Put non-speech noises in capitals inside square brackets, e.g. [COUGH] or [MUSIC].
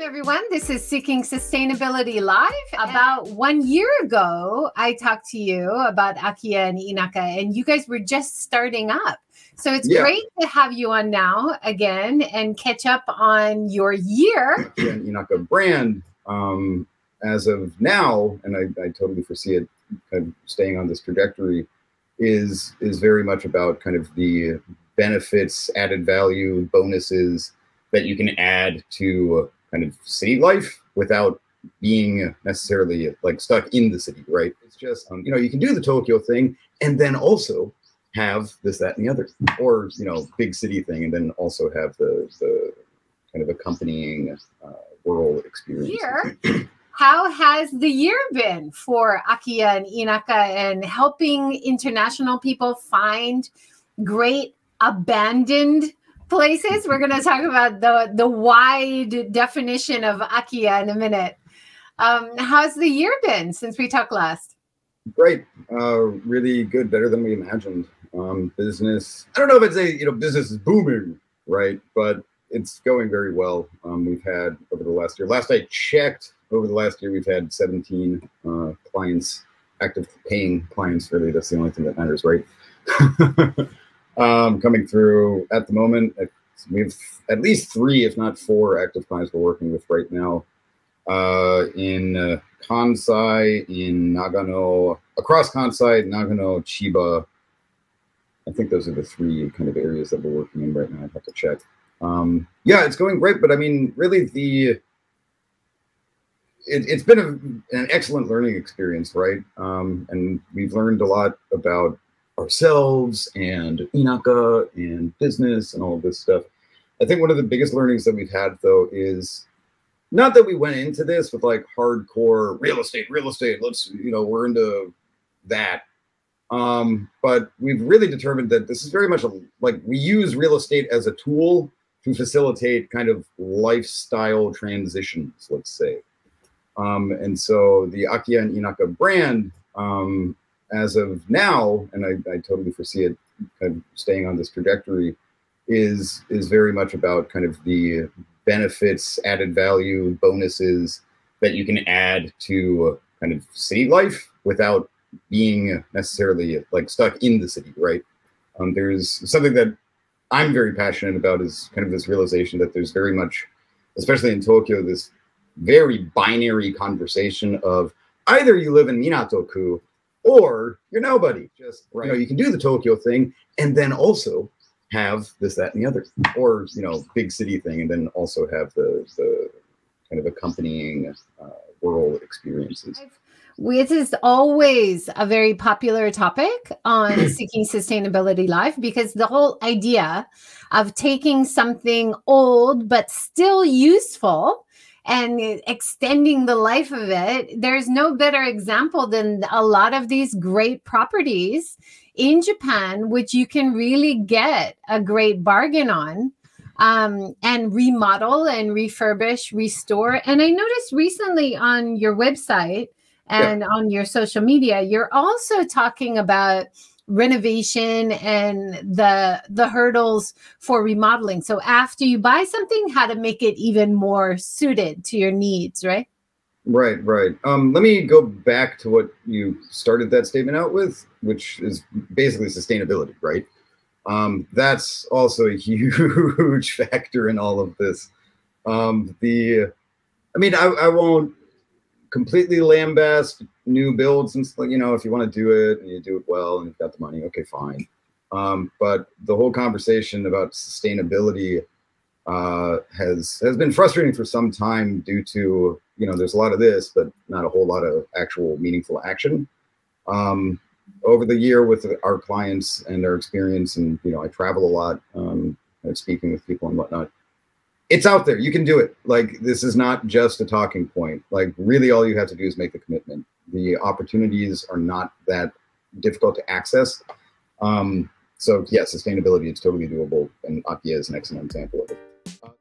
Welcome, everyone. This is Seeking Sustainability Live. About one year ago, I talked to you about Akiya and Inaka, and you guys were just starting up. So it's Yeah. great to have you on now again and catch up on your year. [CLEARS THROAT] Inaka brand um, as of now, and I, I totally foresee it kind of staying on this trajectory, is is very much about kind of the benefits, added value, bonuses that you can add to kind of city life without being necessarily like stuck in the city, right? It's just um, you know you can do the Tokyo thing and then also have this, that, and the other, or you know, big city thing, and then also have the the kind of accompanying uh, experience. Year. How has the year been for Akiya and Inaka and helping international people find great abandoned places? We're going to talk about the the wide definition of akiya in a minute. Um, how's the year been since we talked last? Great, uh, really good, better than we imagined. Um, business, I don't know if I'd say you know business is booming, right? But it's going very well. Um, we've had over the last year. Last I checked, over the last year, we've had 17 uh, clients, active paying clients. Really, that's the only thing that matters, right? [LAUGHS] um, coming through at the moment. We have at least three, if not four, active clients we're working with right now. Uh, in uh, Kansai, in Nagano, across Kansai, Nagano, Chiba. I think those are the three kind of areas that we're working in right now. I'd have to check. Um, yeah, it's going great, but I mean, really, the it, it's been a, an excellent learning experience, right? Um, and we've learned a lot about ourselves and Inaka and business and all of this stuff. I think one of the biggest learnings that we've had, though, is not that we went into this with like hardcore real estate, real estate. Let's, you know, we're into that. Um, but we've really determined that this is very much a, like we use real estate as a tool to facilitate kind of lifestyle transitions, let's say. Um, and so the Akiya and Inaka brand, um, as of now, and I, I totally foresee it kind of staying on this trajectory, is is very much about kind of the benefits, added value, bonuses that you can add to kind of city life without being necessarily like stuck in the city, right? Um, there's something that I'm very passionate about is kind of this realization that there's very much, especially in Tokyo, this very binary conversation of either you live in Minato-ku or you're nobody. Just you know, you can do the Tokyo thing and then also have this, that, and the other, or you know, big city thing, and then also have the the kind of accompanying uh, rural experiences. It is always a very popular topic on [CLEARS THROAT] Seeking Sustainability Live because the whole idea of taking something old but still useful and extending the life of it, there's no better example than a lot of these great properties in Japan, which you can really get a great bargain on. Um, and remodel and refurbish, restore. And I noticed recently on your website and on your social media, you're also talking about renovation and the the hurdles for remodeling. So after you buy something, how to make it even more suited to your needs, right? Right, right. Um, let me go back to what you started that statement out with, which is basically sustainability, right? Um, that's also a [LAUGHS] huge factor in all of this. Um, the, I mean, I, I won't completely lambast new builds and. You know, if you want to do it and you do it well and you've got the money, okay, fine. Um, but the whole conversation about sustainability uh, has has been frustrating for some time due to you know there's a lot of this, but not a whole lot of actual meaningful action. Um, over the year with our clients and their experience, and you know I travel a lot, um, speaking with people and whatnot. It's out there. You can do it. Like this is not just a talking point. Like really, all you have to do is make the commitment. The opportunities are not that difficult to access. Um, so yeah, sustainability, it's totally doable. And Akiya is an excellent example of it.